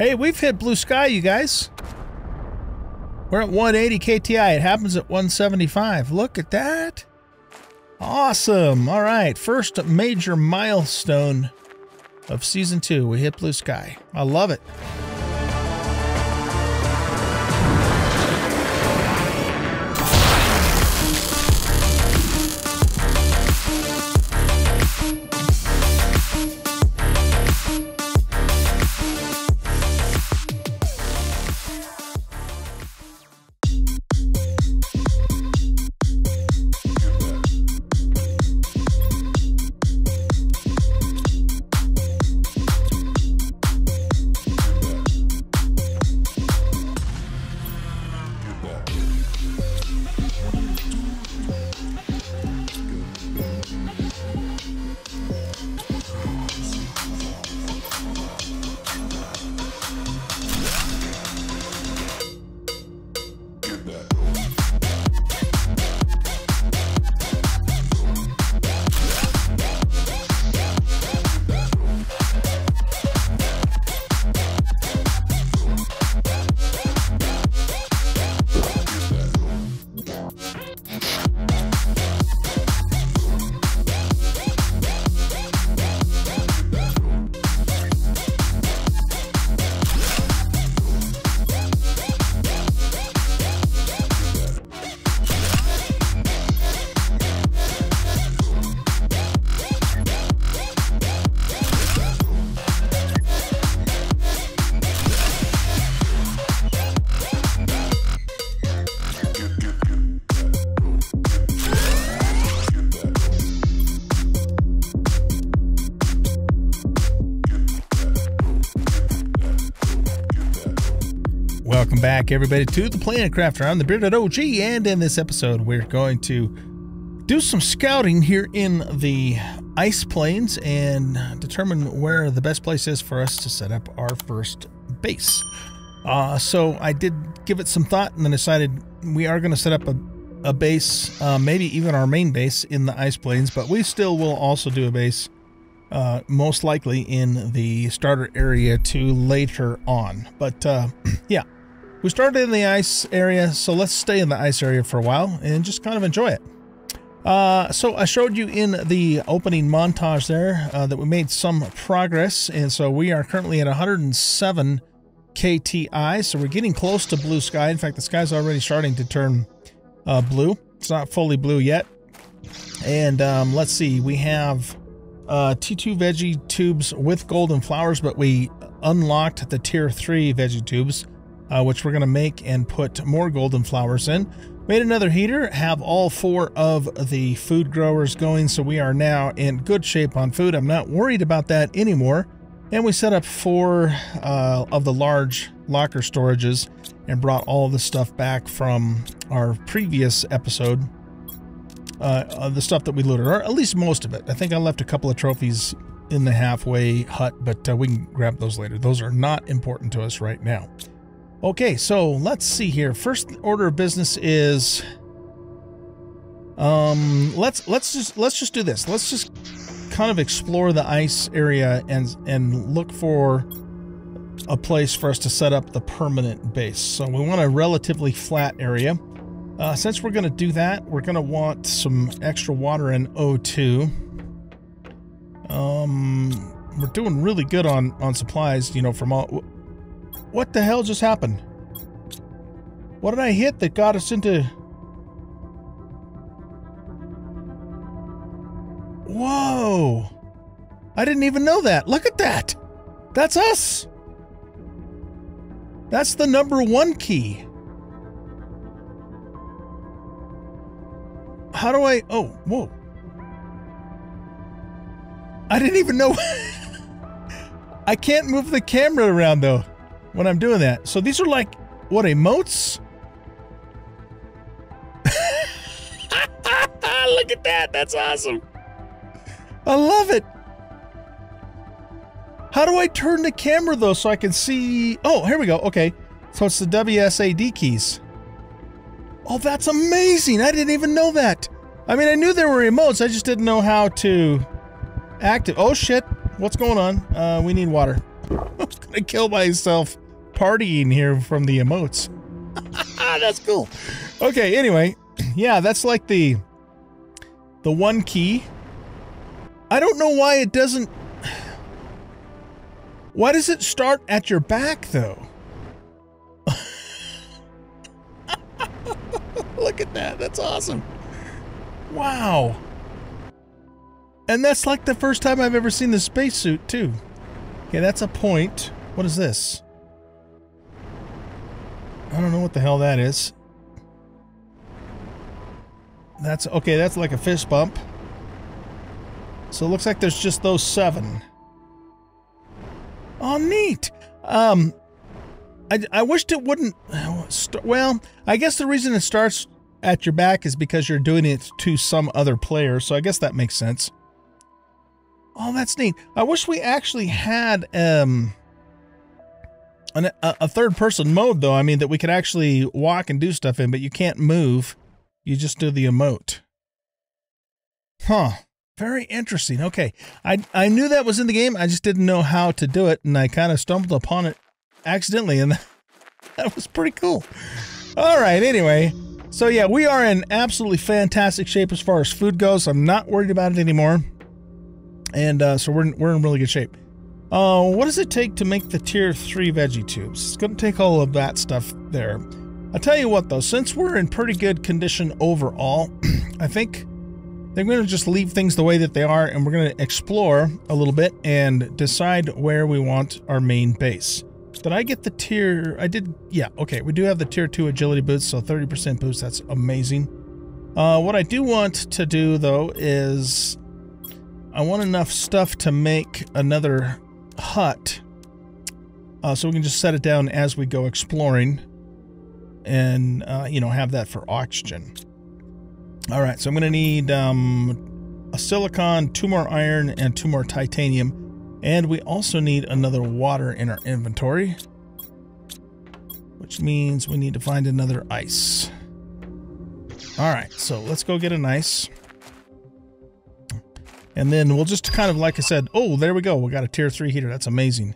Hey, we've hit blue sky, you guys. We're at 180 KTI. It happens at 175. Look at that. Awesome. All right. First major milestone of season two. We hit blue sky. I love it. Back, everybody, to the Planet Crafter. I'm the Bearded OG, and in this episode, we're going to do some scouting here in the ice plains and determine where the best place is for us to set up our first base. Uh, so I did give it some thought and then decided we are going to set up a, a base, uh, maybe even our main base in the ice plains, but we still will also do a base uh, most likely in the starter area to later on. But uh, yeah, we started in the ice area, so let's stay in the ice area for a while and just kind of enjoy it. Uh, so I showed you in the opening montage there uh, that we made some progress, and so we are currently at 107 KTI, so we're getting close to blue sky. In fact, the sky's already starting to turn uh, blue. It's not fully blue yet. And um, let's see, we have uh, T2 veggie tubes with golden flowers, but we unlocked the tier 3 veggie tubes uh, which we're going to make and put more golden flowers in. Made another heater, have all four of the food growers going, so we are now in good shape on food. I'm not worried about that anymore. And we set up four uh, of the large locker storages and brought all the stuff back from our previous episode. Uh, the stuff that we looted, or at least most of it. I think I left a couple of trophies in the halfway hut, but uh, we can grab those later. Those are not important to us right now. Okay, so let's see here. First order of business is um let's let's just let's just do this. Let's just kind of explore the ice area and and look for a place for us to set up the permanent base. So we want a relatively flat area. Uh, since we're going to do that, we're going to want some extra water and O2. Um, we're doing really good on on supplies, you know, from all what the hell just happened? What did I hit that got us into... Whoa! I didn't even know that. Look at that! That's us! That's the number one key. How do I... Oh, whoa. I didn't even know... I can't move the camera around, though when I'm doing that. So these are like, what, emotes? Look at that. That's awesome. I love it. How do I turn the camera though so I can see? Oh, here we go. Okay. So it's the WSAD keys. Oh, that's amazing. I didn't even know that. I mean, I knew there were emotes. I just didn't know how to active. Oh, shit. What's going on? Uh, we need water. I was gonna kill myself partying here from the emotes. that's cool. Okay, anyway, yeah, that's like the the one key. I don't know why it doesn't Why does it start at your back though? Look at that. That's awesome. Wow. And that's like the first time I've ever seen the spacesuit, too. Okay, that's a point. What is this? I don't know what the hell that is. That's okay, that's like a fist bump. So it looks like there's just those seven. Oh, neat. Um, I, I wished it wouldn't. Well, I guess the reason it starts at your back is because you're doing it to some other player, so I guess that makes sense. Oh, that's neat. I wish we actually had um an, a, a third person mode though. I mean that we could actually walk and do stuff in, but you can't move. You just do the emote. Huh. Very interesting. Okay. I I knew that was in the game. I just didn't know how to do it and I kind of stumbled upon it accidentally and that was pretty cool. All right, anyway. So yeah, we are in absolutely fantastic shape as far as food goes. I'm not worried about it anymore. And uh, so we're we're in really good shape. Uh, what does it take to make the tier 3 veggie tubes? It's going to take all of that stuff there. I'll tell you what though, since we're in pretty good condition overall, I think they're going to just leave things the way that they are and we're going to explore a little bit and decide where we want our main base. Did I get the tier? I did. Yeah, okay. We do have the tier 2 agility boots. so 30% boost. That's amazing. Uh, what I do want to do, though, is I want enough stuff to make another hut. Uh, so we can just set it down as we go exploring and, uh, you know, have that for oxygen. All right, so I'm going to need um, a silicon, two more iron, and two more titanium. And we also need another water in our inventory, which means we need to find another ice. All right, so let's go get an ice. And then we'll just kind of, like I said, oh, there we go. We got a tier three heater. That's amazing.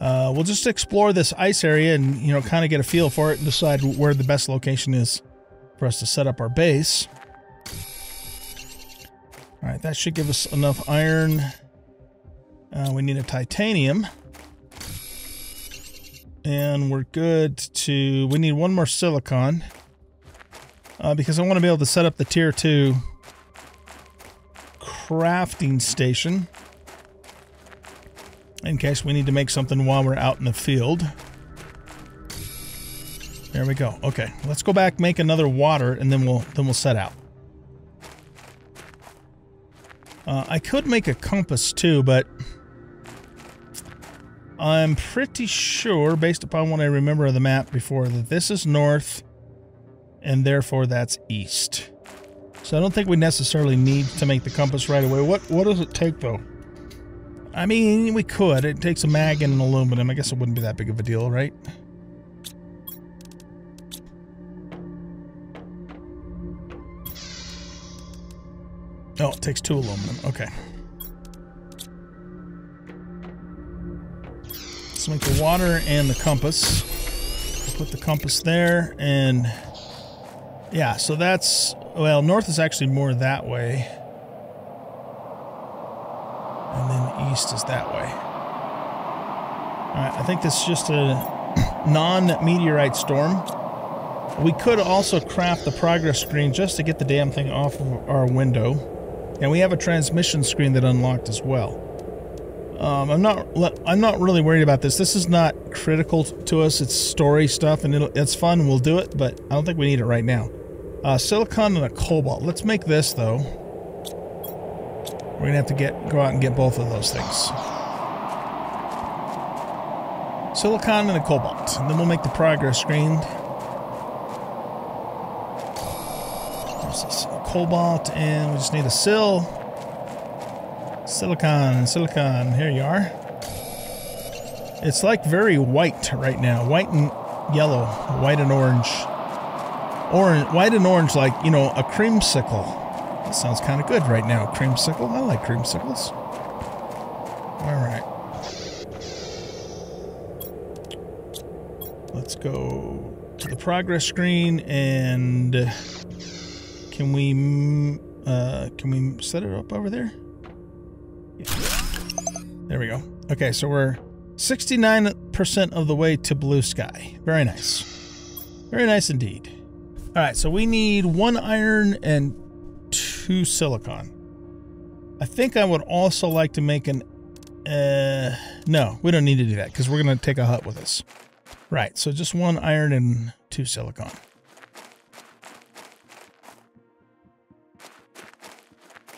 Uh, we'll just explore this ice area and, you know, kind of get a feel for it and decide where the best location is for us to set up our base. All right, that should give us enough iron. Uh, we need a titanium. And we're good to... We need one more silicon. Uh, because I want to be able to set up the tier 2 crafting station in case we need to make something while we're out in the field. There we go. Okay, let's go back, make another water, and then we'll then we'll set out. Uh, I could make a compass too, but I'm pretty sure, based upon what I remember of the map before, that this is north, and therefore that's east. So I don't think we necessarily need to make the compass right away. What what does it take though? I mean, we could. It takes a mag and an aluminum. I guess it wouldn't be that big of a deal, right? Oh, it takes two aluminum. Okay. Let's make the water and the compass. put the compass there and yeah, so that's well, north is actually more that way. And then east is that way. Alright, I think this is just a non-meteorite storm. We could also craft the progress screen just to get the damn thing off of our window. And we have a transmission screen that unlocked as well. Um, I'm not I'm not really worried about this. This is not critical to us. It's story stuff, and it's fun. We'll do it, but I don't think we need it right now. Uh, silicon and a cobalt. Let's make this, though. We're going to have to get go out and get both of those things. Silicon and a cobalt. And then we'll make the progress screen. Cobalt, and we just need a sill. Silicon, silicon. Here you are. It's like very white right now. White and yellow. White and orange orange, white and orange, like, you know, a creamsicle. That sounds kind of good right now, creamsicle. I like creamsicles. All right. Let's go to the progress screen and can we uh, can we set it up over there? Yeah. There we go. Okay, so we're 69% of the way to blue sky. Very nice. Very nice indeed. All right, so we need one iron and two silicon. I think I would also like to make an... Uh, no, we don't need to do that because we're going to take a hut with us. Right, so just one iron and two silicon.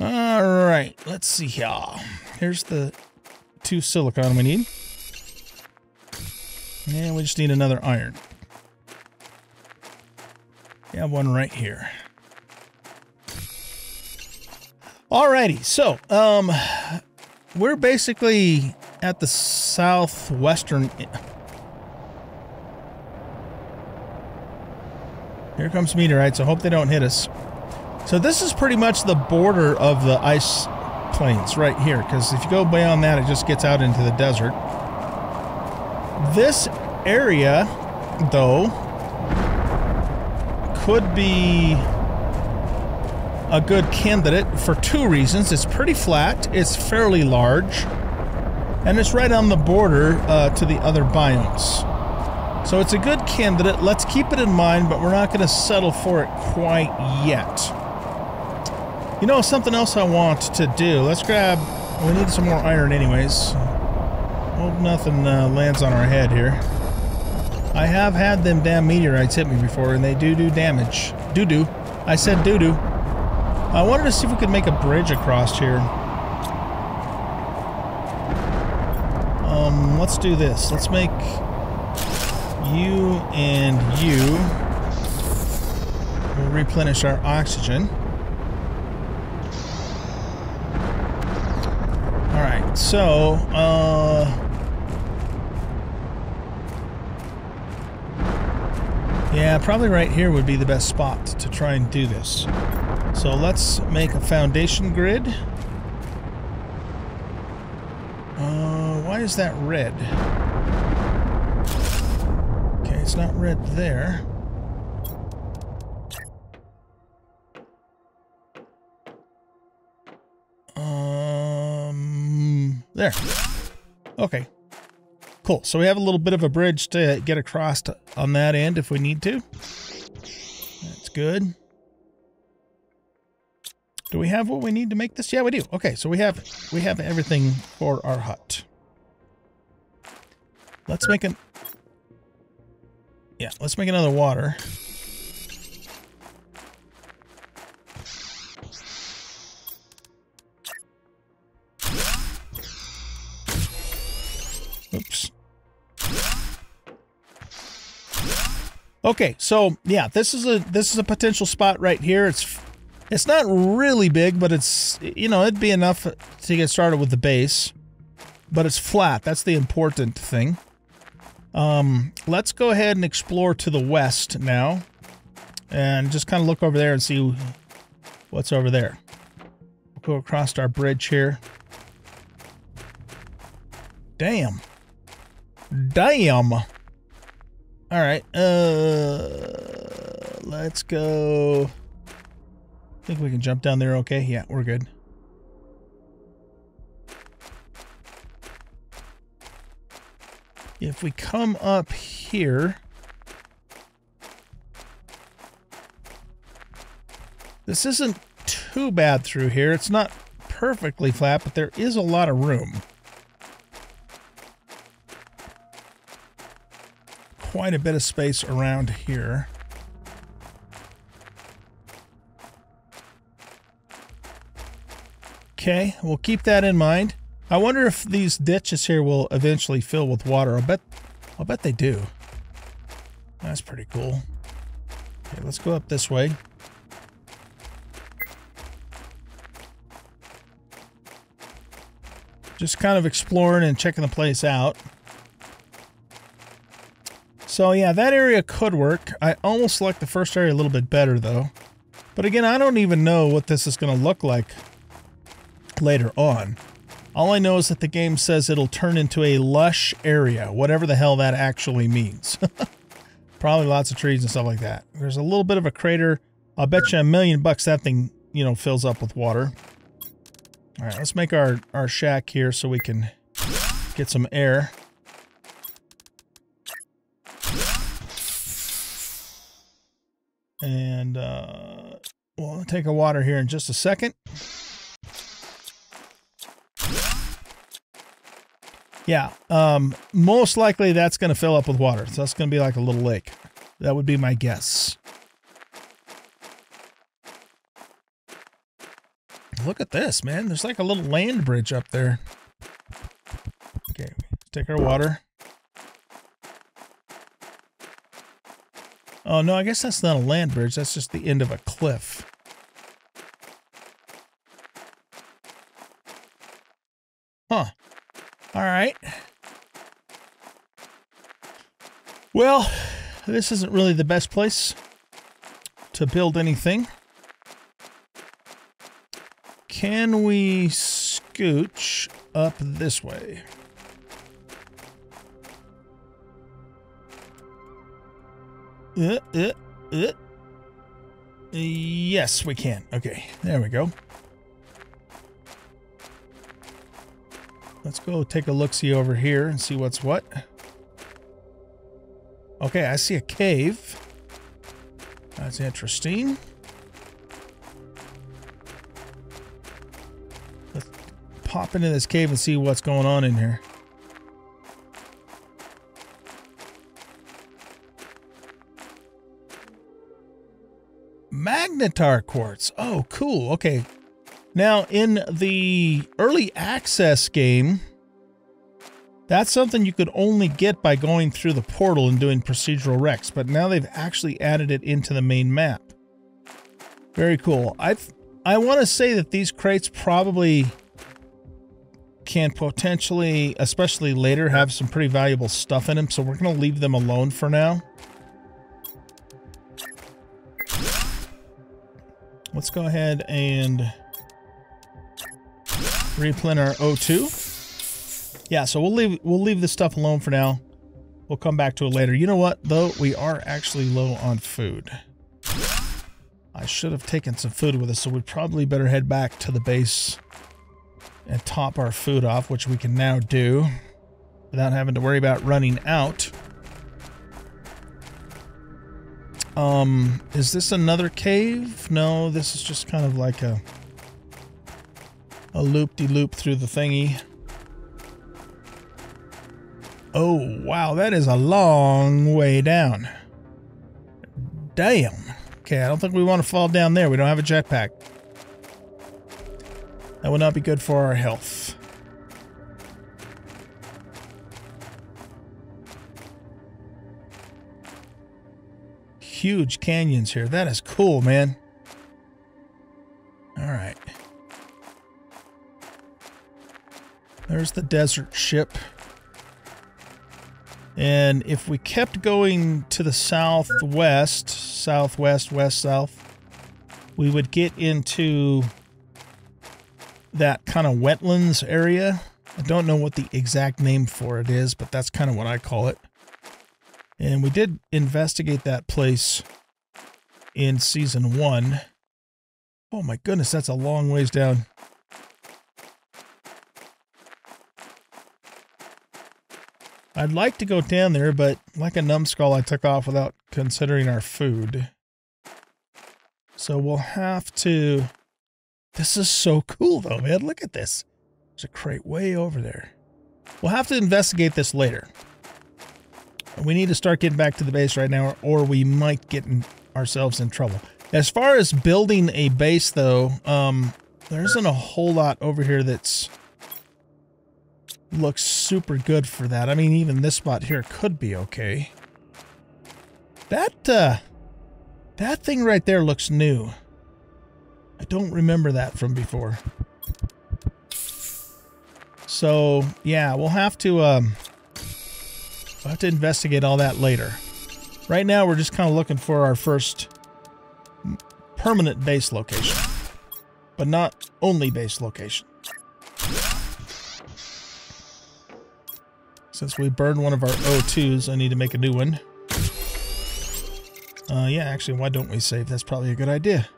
All right, let's see here. Here's the two silicon we need. And we just need another iron. Have one right here. Alrighty, so um, we're basically at the southwestern. Here comes meteorites. I hope they don't hit us. So this is pretty much the border of the ice plains right here, because if you go beyond that, it just gets out into the desert. This area, though, could be a good candidate for two reasons. It's pretty flat, it's fairly large, and it's right on the border uh, to the other biomes. So it's a good candidate. Let's keep it in mind, but we're not going to settle for it quite yet. You know, something else I want to do. Let's grab... We need some more iron anyways. Hope nothing uh, lands on our head here. I have had them damn meteorites hit me before, and they do do damage. Do-do. I said do-do. I wanted to see if we could make a bridge across here. Um, let's do this. Let's make you and you. We'll replenish our oxygen. Alright, so, uh... Yeah, probably right here would be the best spot to try and do this. So let's make a foundation grid. Uh, why is that red? Okay, it's not red there. Um, There. Okay. Cool. So we have a little bit of a bridge to get across to, on that end if we need to. That's good. Do we have what we need to make this? Yeah, we do. Okay, so we have we have everything for our hut. Let's make an Yeah, let's make another water. Okay, so yeah, this is a this is a potential spot right here. It's it's not really big, but it's you know it'd be enough to get started with the base, but it's flat. That's the important thing. Um, let's go ahead and explore to the west now, and just kind of look over there and see what's over there. We'll go across our bridge here. Damn. Damn. All right. Uh, let's go. I think we can jump down there okay. Yeah, we're good. If we come up here... This isn't too bad through here. It's not perfectly flat, but there is a lot of room. Quite a bit of space around here. Okay, we'll keep that in mind. I wonder if these ditches here will eventually fill with water. I'll bet, I'll bet they do. That's pretty cool. Okay, let's go up this way. Just kind of exploring and checking the place out. So yeah, that area could work. I almost like the first area a little bit better though. But again, I don't even know what this is going to look like later on. All I know is that the game says it'll turn into a lush area, whatever the hell that actually means. Probably lots of trees and stuff like that. There's a little bit of a crater. I'll bet you a million bucks that thing, you know, fills up with water. All right, let's make our, our shack here so we can get some air. And uh, we'll take a water here in just a second. Yeah, um, most likely that's going to fill up with water. So that's going to be like a little lake. That would be my guess. Look at this, man. There's like a little land bridge up there. Okay, take our water. Oh, no, I guess that's not a land bridge. That's just the end of a cliff. Huh. All right. Well, this isn't really the best place to build anything. Can we scooch up this way? Uh, uh, uh. Yes, we can. Okay, there we go. Let's go take a look-see over here and see what's what. Okay, I see a cave. That's interesting. Let's pop into this cave and see what's going on in here. Magnetar quartz. Oh, cool. Okay, now, in the early access game, that's something you could only get by going through the portal and doing procedural wrecks, but now they've actually added it into the main map. Very cool. I I want to say that these crates probably can potentially, especially later, have some pretty valuable stuff in them, so we're going to leave them alone for now. Let's go ahead and replenish our O2. Yeah, so we'll leave we'll leave this stuff alone for now. We'll come back to it later. You know what, though? We are actually low on food. I should have taken some food with us, so we probably better head back to the base and top our food off, which we can now do without having to worry about running out. Um, is this another cave? No, this is just kind of like a a loop-de-loop -loop through the thingy. Oh, wow, that is a long way down. Damn. Okay, I don't think we want to fall down there. We don't have a jetpack. That would not be good for our health. Huge canyons here. That is cool, man. All right. There's the desert ship. And if we kept going to the southwest, southwest, west, south, we would get into that kind of wetlands area. I don't know what the exact name for it is, but that's kind of what I call it. And we did investigate that place in season one. Oh my goodness, that's a long ways down. I'd like to go down there, but like a numbskull, I took off without considering our food. So we'll have to... This is so cool, though, man. Look at this. There's a crate way over there. We'll have to investigate this later. We need to start getting back to the base right now, or we might get in ourselves in trouble. As far as building a base, though, um, there isn't a whole lot over here that's looks super good for that. I mean, even this spot here could be okay. That, uh, that thing right there looks new. I don't remember that from before. So, yeah, we'll have to, um, we'll have to investigate all that later. Right now, we're just kind of looking for our first permanent base location. But not only base location. Since we burned one of our O2s, I need to make a new one. Uh, yeah, actually, why don't we save? That's probably a good idea.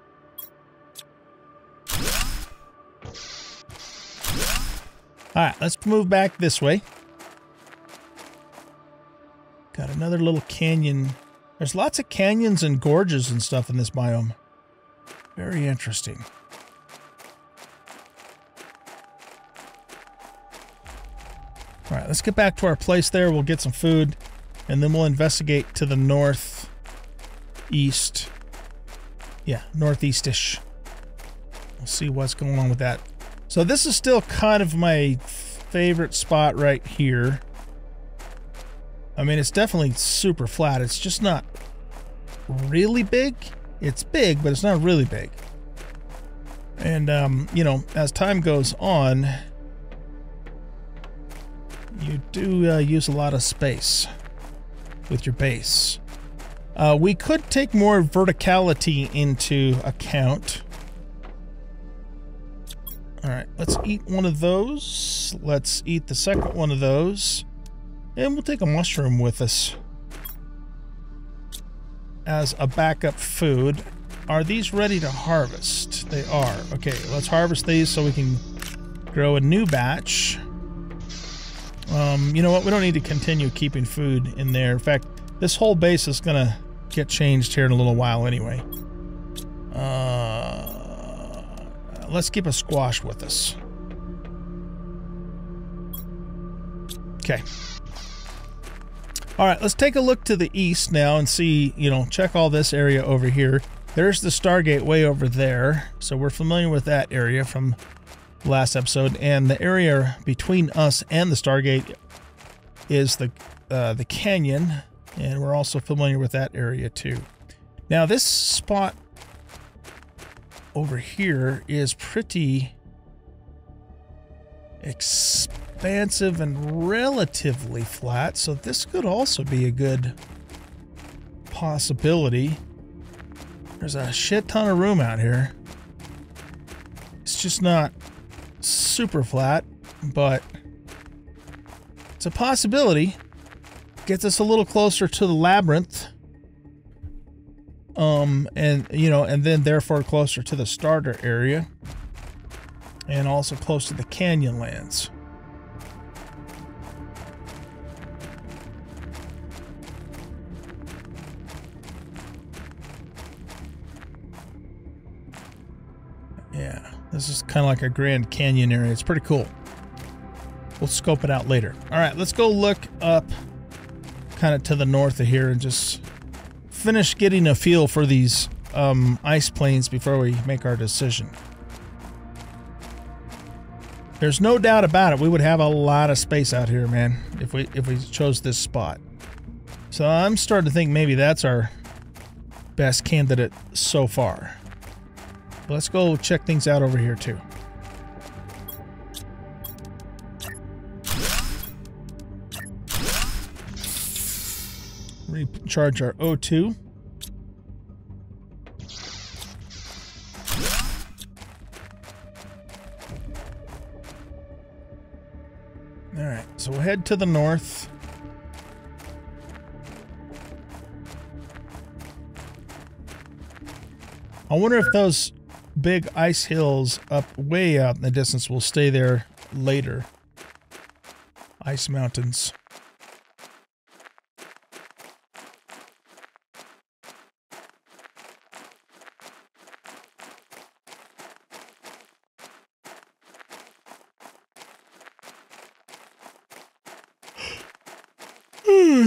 All right, let's move back this way. Another little canyon. There's lots of canyons and gorges and stuff in this biome. Very interesting. All right, let's get back to our place there. We'll get some food, and then we'll investigate to the north, east. Yeah, northeastish. We'll see what's going on with that. So this is still kind of my favorite spot right here. I mean, it's definitely super flat. It's just not really big. It's big, but it's not really big. And, um, you know, as time goes on, you do uh, use a lot of space with your base. Uh, we could take more verticality into account. All right, let's eat one of those. Let's eat the second one of those. And we'll take a mushroom with us as a backup food. Are these ready to harvest? They are. Okay, let's harvest these so we can grow a new batch. Um, you know what? We don't need to continue keeping food in there. In fact, this whole base is going to get changed here in a little while anyway. Uh, let's keep a squash with us. Okay. All right, let's take a look to the east now and see, you know, check all this area over here. There's the Stargate way over there. So we're familiar with that area from last episode. And the area between us and the Stargate is the, uh, the canyon. And we're also familiar with that area too. Now this spot over here is pretty expansive and relatively flat, so this could also be a good possibility. There's a shit ton of room out here. It's just not super flat, but it's a possibility. Gets us a little closer to the labyrinth um and you know and then therefore closer to the starter area and also close to the canyon lands this is kind of like a grand canyon area it's pretty cool we'll scope it out later all right let's go look up kind of to the north of here and just finish getting a feel for these um, ice plains before we make our decision. There's no doubt about it. We would have a lot of space out here, man, if we if we chose this spot. So I'm starting to think maybe that's our best candidate so far. Let's go check things out over here too. recharge our O2. All right, so we'll head to the north. I wonder if those big ice hills up way out in the distance will stay there later. Ice mountains.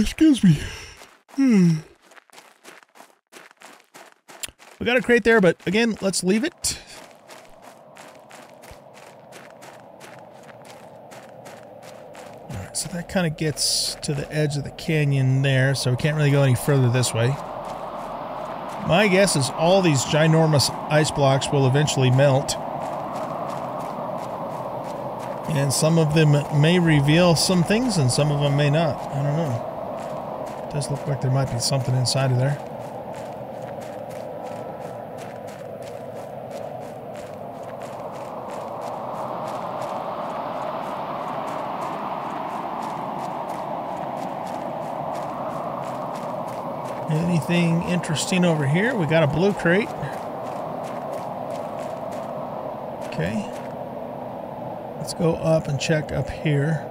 excuse me. Hmm. We got a crate there, but again, let's leave it. Alright, so that kind of gets to the edge of the canyon there, so we can't really go any further this way. My guess is all these ginormous ice blocks will eventually melt. And some of them may reveal some things and some of them may not. I don't know. Does look like there might be something inside of there. Anything interesting over here? We got a blue crate. Okay. Let's go up and check up here.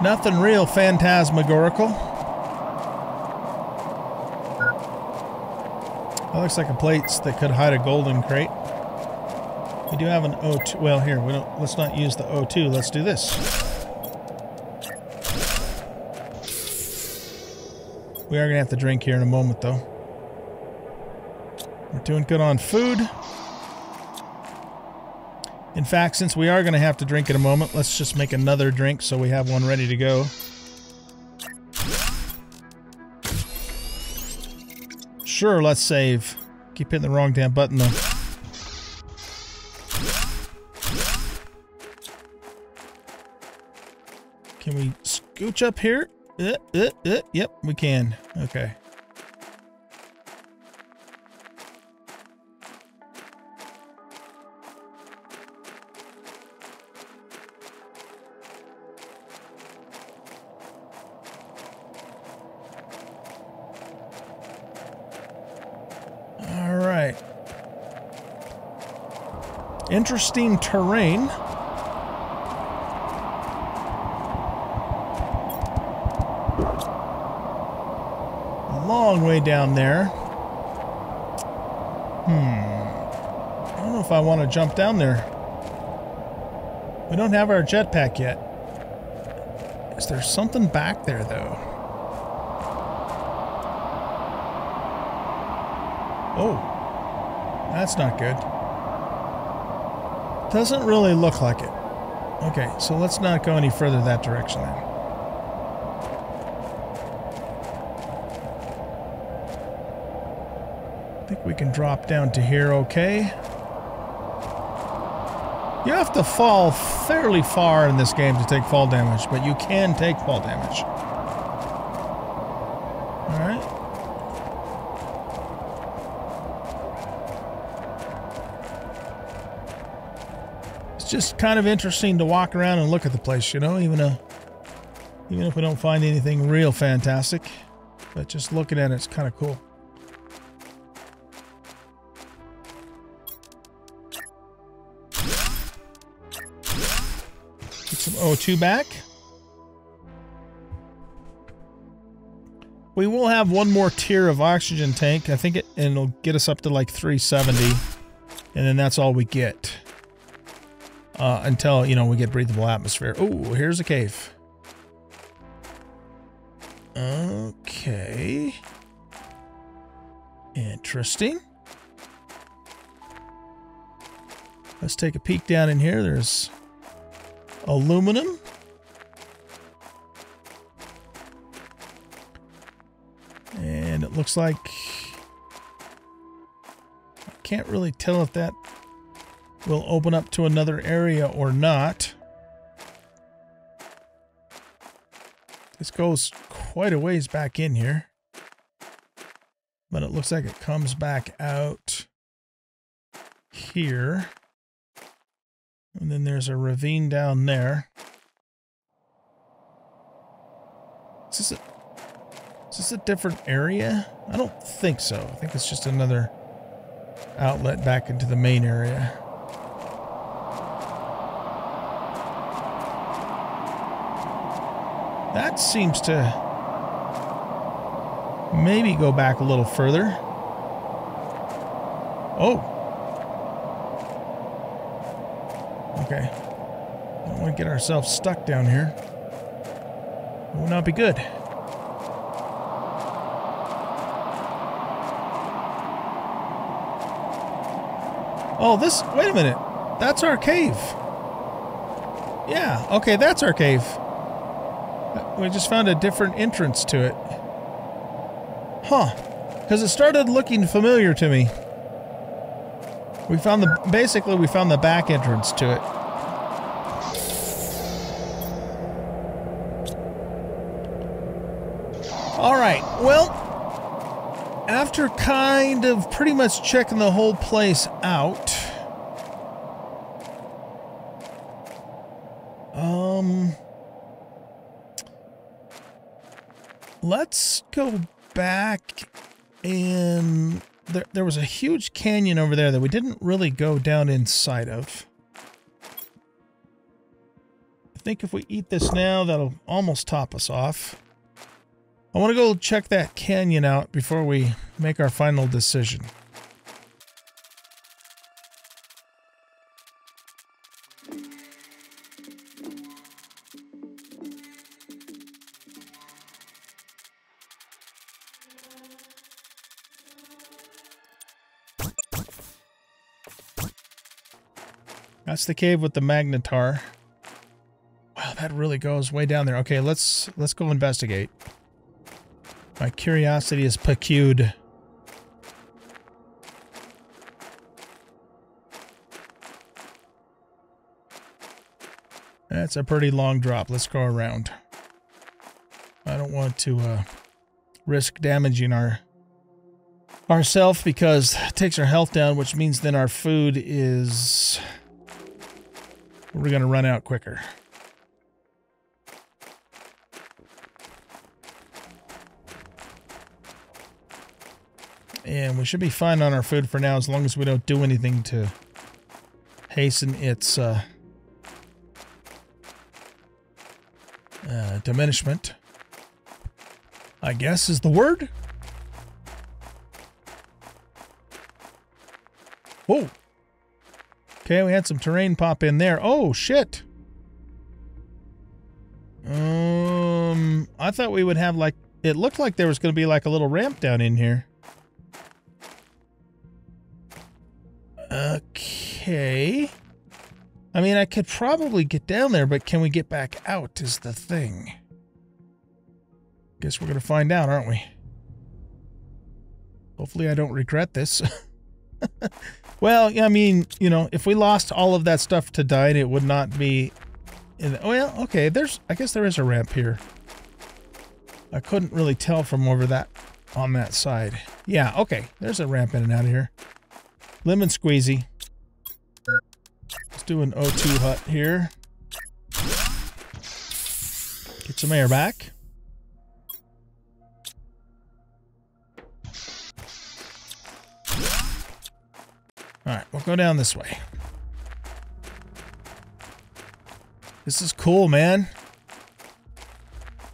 Nothing real phantasmagorical. That looks like a plates that could hide a golden crate. We do have an O2. Well, here, we don't. Let's not use the O2. Let's do this. We are going to have to drink here in a moment, though. We're doing good on food. In fact, since we are going to have to drink in a moment, let's just make another drink so we have one ready to go. Sure, let's save. Keep hitting the wrong damn button, though. Up here? Uh, uh, uh, yep, we can. Okay. All right. Interesting terrain. Long way down there. Hmm. I don't know if I want to jump down there. We don't have our jetpack yet. Is there something back there, though? Oh. That's not good. Doesn't really look like it. Okay, so let's not go any further that direction then. We can drop down to here okay. You have to fall fairly far in this game to take fall damage, but you can take fall damage. Alright. It's just kind of interesting to walk around and look at the place, you know, even, a, even if we don't find anything real fantastic. But just looking at it, it's kind of cool. Some O2 back. We will have one more tier of oxygen tank. I think it, and it'll get us up to like 370. And then that's all we get. Uh, until, you know, we get breathable atmosphere. Oh, here's a cave. Okay. Interesting. Let's take a peek down in here. There's aluminum. And it looks like I can't really tell if that will open up to another area or not. This goes quite a ways back in here. But it looks like it comes back out here. And then there's a ravine down there. Is this a, is this a different area? I don't think so. I think it's just another outlet back into the main area. That seems to maybe go back a little further. Oh, Okay. Don't want to get ourselves stuck down here. It will not be good. Oh, this... Wait a minute. That's our cave. Yeah, okay, that's our cave. We just found a different entrance to it. Huh. Because it started looking familiar to me. We found the... Basically, we found the back entrance to it. All right. Well, after kind of pretty much checking the whole place out, Um, let's go back and there, there was a huge canyon over there that we didn't really go down inside of. I think if we eat this now, that'll almost top us off. I want to go check that canyon out before we make our final decision. That's the cave with the magnetar. Wow, that really goes way down there. Okay, let's let's go investigate. My curiosity is piqued. That's a pretty long drop. Let's go around. I don't want to uh, risk damaging our ourself because it takes our health down, which means then our food is we're going to run out quicker. And we should be fine on our food for now as long as we don't do anything to hasten its uh, uh, diminishment. I guess is the word. Whoa. Okay, we had some terrain pop in there. Oh, shit. Um, I thought we would have like, it looked like there was going to be like a little ramp down in here. Okay. I mean, I could probably get down there, but can we get back out is the thing. Guess we're going to find out, aren't we? Hopefully I don't regret this. well, I mean, you know, if we lost all of that stuff to dine, it would not be... In, well, okay, there's... I guess there is a ramp here. I couldn't really tell from over that... on that side. Yeah, okay, there's a ramp in and out of here. Lemon squeezy. Let's do an O2 hut here. Get some air back. Alright, we'll go down this way. This is cool, man.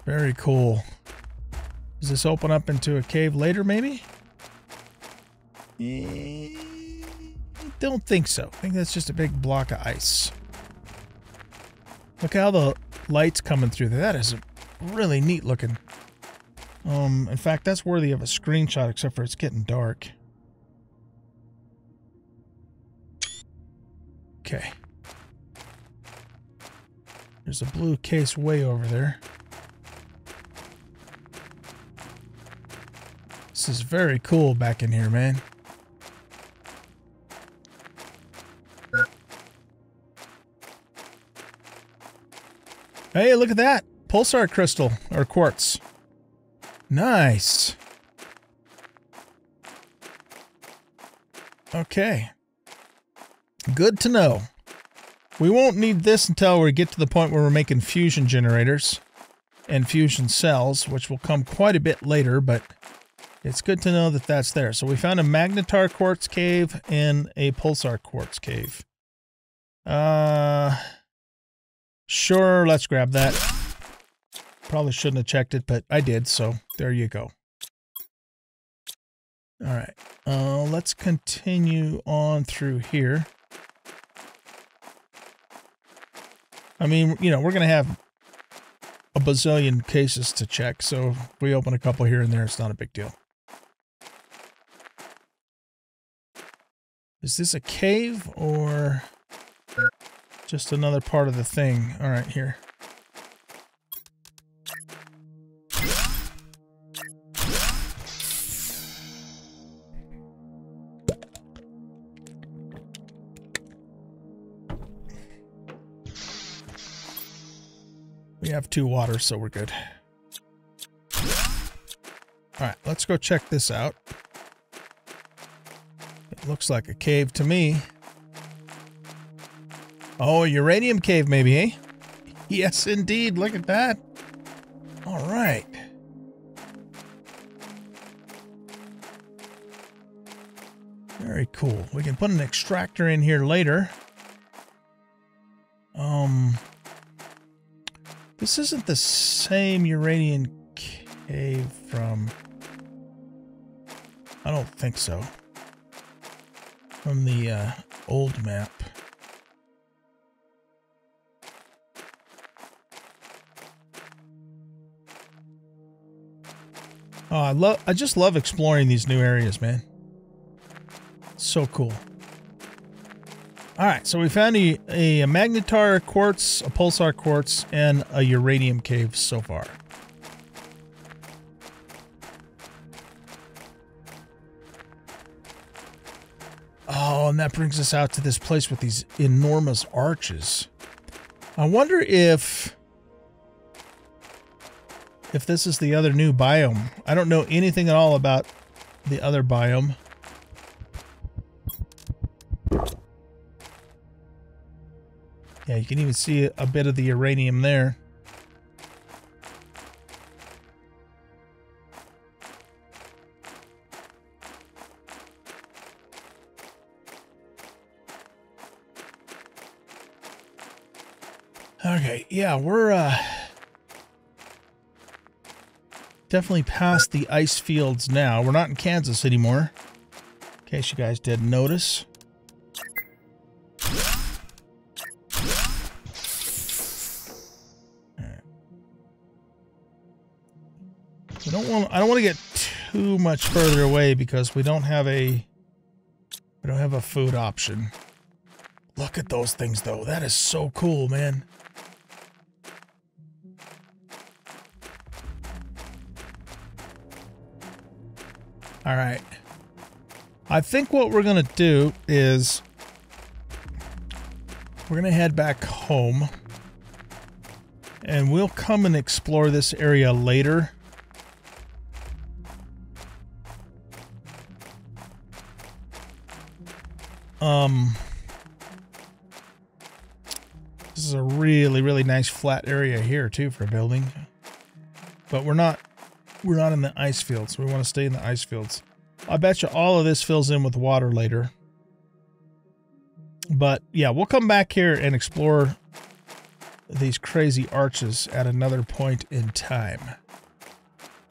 Very cool. Does this open up into a cave later, maybe? Eh, don't think so. I think that's just a big block of ice. Look how the light's coming through there. That is really neat looking. Um, in fact, that's worthy of a screenshot, except for it's getting dark. Okay. There's a blue case way over there. This is very cool back in here, man. Hey, look at that. Pulsar crystal, or quartz. Nice. Okay. Good to know. We won't need this until we get to the point where we're making fusion generators and fusion cells, which will come quite a bit later, but it's good to know that that's there. So we found a magnetar quartz cave and a pulsar quartz cave. Uh, sure, let's grab that. Probably shouldn't have checked it, but I did, so there you go. All right, uh, let's continue on through here. I mean, you know, we're going to have a bazillion cases to check, so we open a couple here and there, it's not a big deal. Is this a cave or just another part of the thing? All right, here. We have two waters, so we're good. Alright, let's go check this out. It looks like a cave to me. Oh, uranium cave maybe, eh? Yes, indeed. Look at that. All right. Very cool. We can put an extractor in here later. Um, this isn't the same uranium cave from... I don't think so. From the uh, old map. Oh, I love I just love exploring these new areas, man. So cool. All right, so we found a, a magnetar quartz, a pulsar quartz, and a uranium cave so far. Oh, and that brings us out to this place with these enormous arches. I wonder if if this is the other new biome. I don't know anything at all about the other biome. Yeah, you can even see a bit of the uranium there. Okay, yeah, we're uh definitely past the ice fields now. We're not in Kansas anymore. In case you guys didn't notice. We don't want I don't want to get too much further away because we don't have a we don't have a food option. Look at those things though. That is so cool, man. All right. I think what we're going to do is we're going to head back home and we'll come and explore this area later. Um, this is a really, really nice flat area here too for building, but we're not we're not in the ice fields. We want to stay in the ice fields. I bet you all of this fills in with water later. But yeah, we'll come back here and explore these crazy arches at another point in time.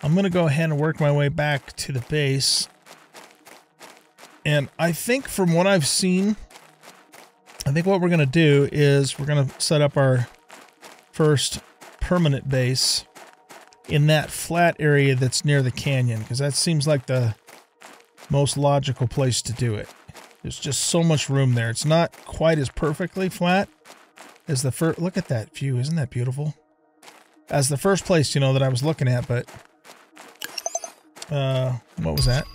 I'm going to go ahead and work my way back to the base. And I think from what I've seen, I think what we're going to do is we're going to set up our first permanent base in that flat area that's near the canyon because that seems like the most logical place to do it. There's just so much room there. It's not quite as perfectly flat as the first. Look at that view. Isn't that beautiful? As the first place, you know, that I was looking at, but uh, what was that?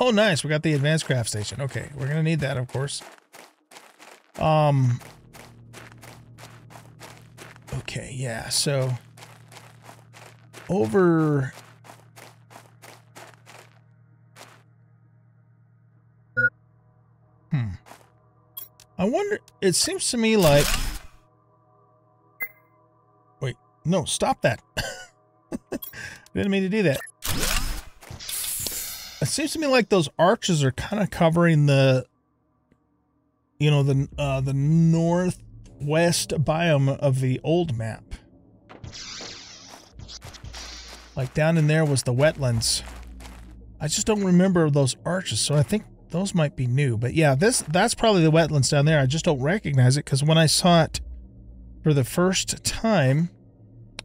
Oh, nice. We got the advanced craft station. Okay. We're going to need that, of course. Um, okay. Yeah. So over Hmm. I wonder it seems to me like Wait, no, stop that. Didn't mean to do that. It seems to me like those arches are kind of covering the you know the uh the northwest biome of the old map. Like down in there was the wetlands. I just don't remember those arches, so I think those might be new. But yeah, this that's probably the wetlands down there. I just don't recognize it because when I saw it for the first time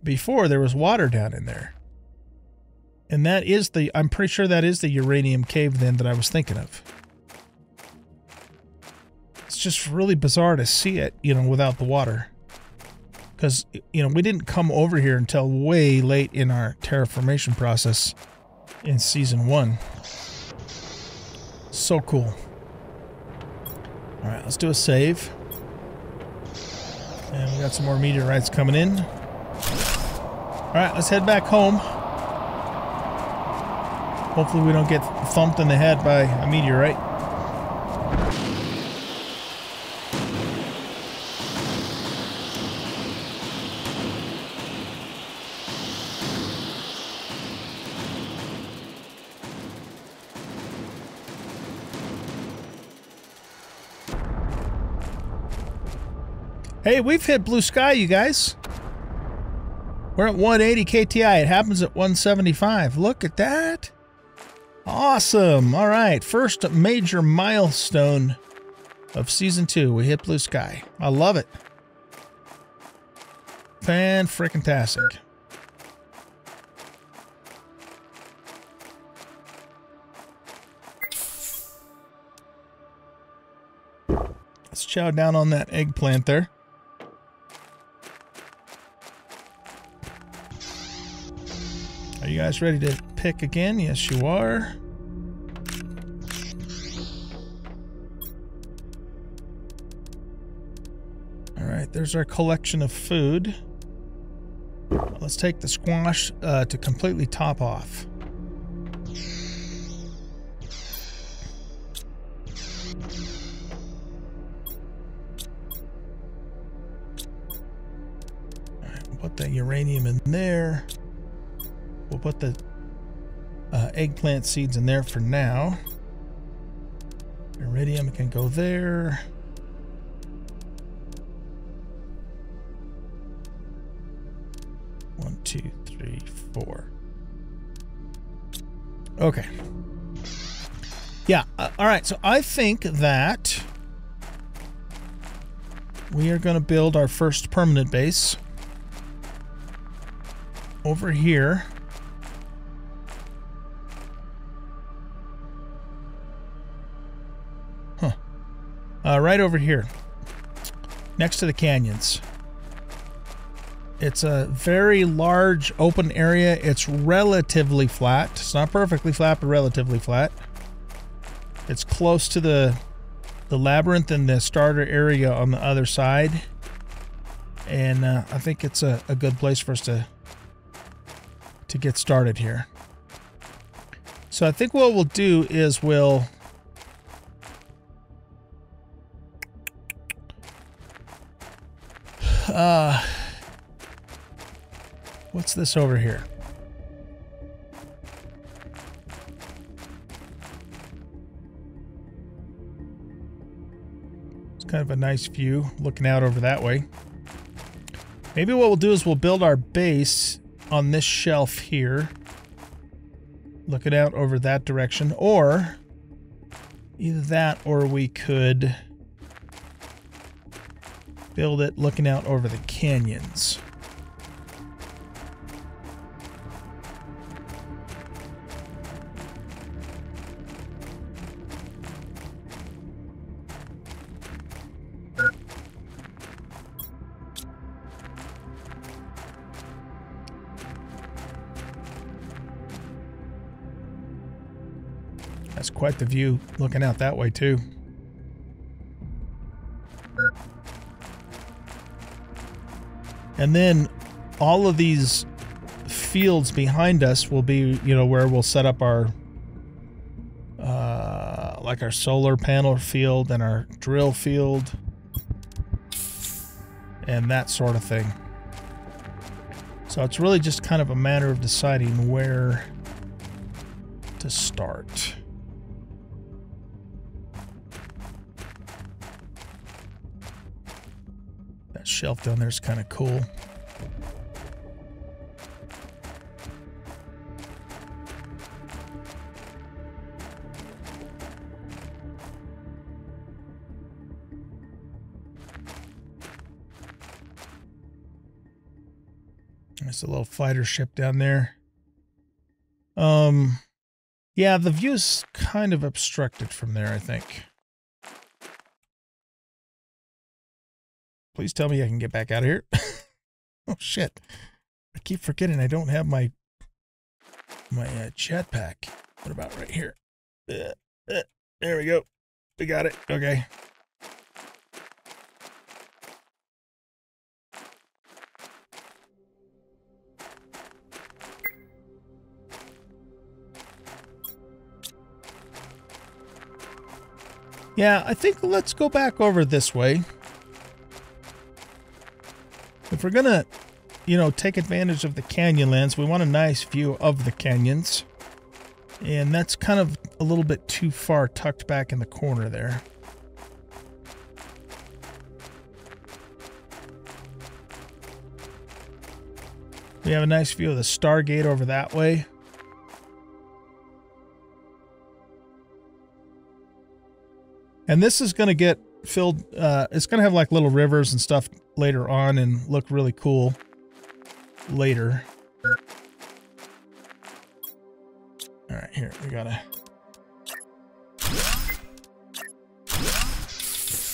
before, there was water down in there. And that is the, I'm pretty sure that is the uranium cave then that I was thinking of. It's just really bizarre to see it, you know, without the water because you know we didn't come over here until way late in our terraformation process in season one. So cool. All right, let's do a save. And we got some more meteorites coming in. All right, let's head back home. Hopefully we don't get thumped in the head by a meteorite. Hey, we've hit blue sky, you guys. We're at 180 KTI. It happens at 175. Look at that. Awesome. All right. First major milestone of season two. We hit blue sky. I love it. Fan freaking tastic. Let's chow down on that eggplant there. You guys ready to pick again? Yes, you are. All right, there's our collection of food. Let's take the squash uh, to completely top off. put that uranium in there. Put the uh, eggplant seeds in there for now. Iridium can go there. One, two, three, four. Okay. Yeah, uh, all right. So I think that we are going to build our first permanent base over here. Uh, right over here. Next to the canyons. It's a very large open area. It's relatively flat. It's not perfectly flat, but relatively flat. It's close to the the labyrinth and the starter area on the other side. And uh, I think it's a, a good place for us to to get started here. So I think what we'll do is we'll uh what's this over here? It's kind of a nice view looking out over that way. Maybe what we'll do is we'll build our base on this shelf here. Looking out over that direction. Or either that or we could build it looking out over the canyons. That's quite the view looking out that way too. And then all of these fields behind us will be, you know, where we'll set up our, uh, like our solar panel field and our drill field and that sort of thing. So it's really just kind of a matter of deciding where to start. Shelf down there is kind of cool. There's a little fighter ship down there. Um, yeah, the view's kind of obstructed from there, I think. Please tell me I can get back out of here. oh shit. I keep forgetting I don't have my my uh, jetpack. What about right here? Uh, uh, there we go. We got it. Okay. Yeah, I think let's go back over this way we're going to, you know, take advantage of the canyon lands, we want a nice view of the canyons. And that's kind of a little bit too far tucked back in the corner there. We have a nice view of the Stargate over that way. And this is going to get filled, uh, it's going to have like little rivers and stuff later on and look really cool later. All right, here, we gotta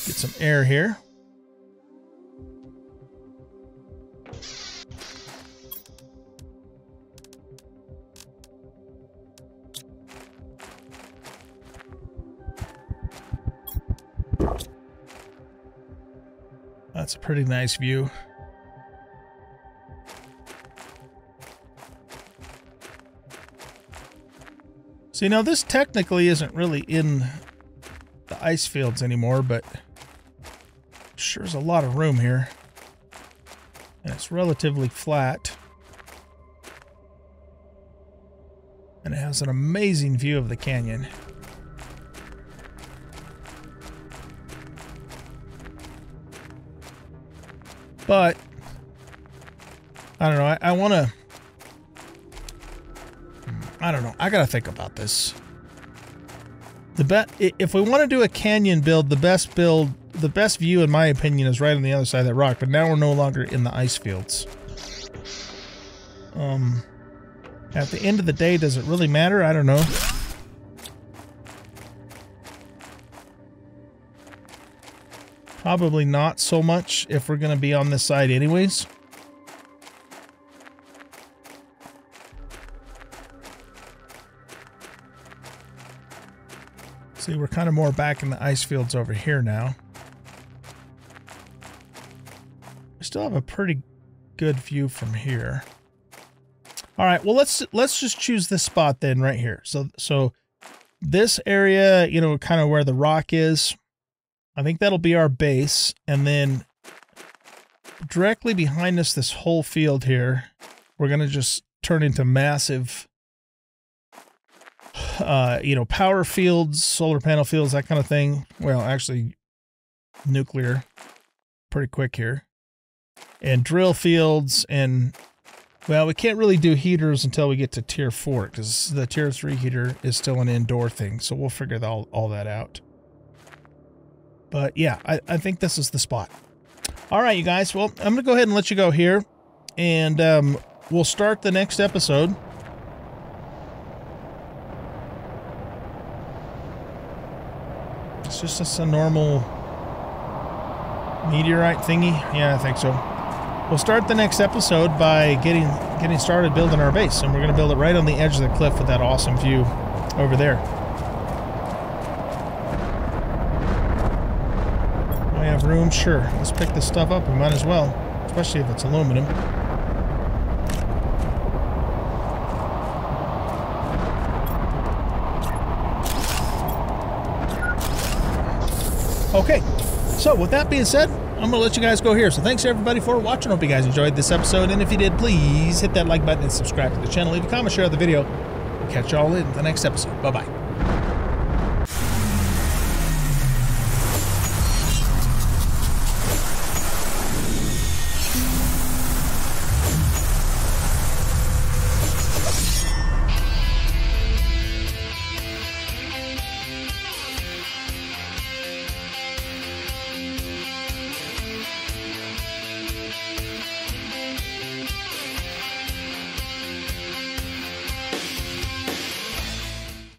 get some air here. Pretty nice view. See, now this technically isn't really in the ice fields anymore, but sure is a lot of room here. And it's relatively flat. And it has an amazing view of the canyon. But, I don't know, I, I want to I don't know. I gotta think about this. The bet if we want to do a canyon build, the best build, the best view, in my opinion, is right on the other side of that rock. But now we're no longer in the ice fields. Um, at the end of the day, does it really matter? I don't know. Probably not so much if we're going to be on this side anyways. See, we're kind of more back in the ice fields over here now. We still have a pretty good view from here. All right, well let's let's just choose this spot then right here. So so this area, you know, kind of where the rock is. I think that'll be our base and then directly behind us this whole field here, we're going to just turn into massive uh, you know, power fields, solar panel fields, that kind of thing. Well, actually, nuclear, pretty quick here. And drill fields, and well, we can't really do heaters until we get to tier four because the tier three heater is still an indoor thing. So we'll figure all, all that out. But yeah, I, I think this is the spot. All right, you guys. Well, I'm going to go ahead and let you go here. And um, we'll start the next episode. It's just a normal meteorite thingy. Yeah, I think so. We'll start the next episode by getting getting started building our base, and we're going to build it right on the edge of the cliff with that awesome view over there. We have room? Sure. Let's pick this stuff up. We might as well, especially if it's aluminum. Okay, so with that being said, I'm going to let you guys go here. So thanks everybody for watching. Hope you guys enjoyed this episode. And if you did, please hit that like button and subscribe to the channel. Leave a comment, share the video. Catch y'all in the next episode. Bye-bye.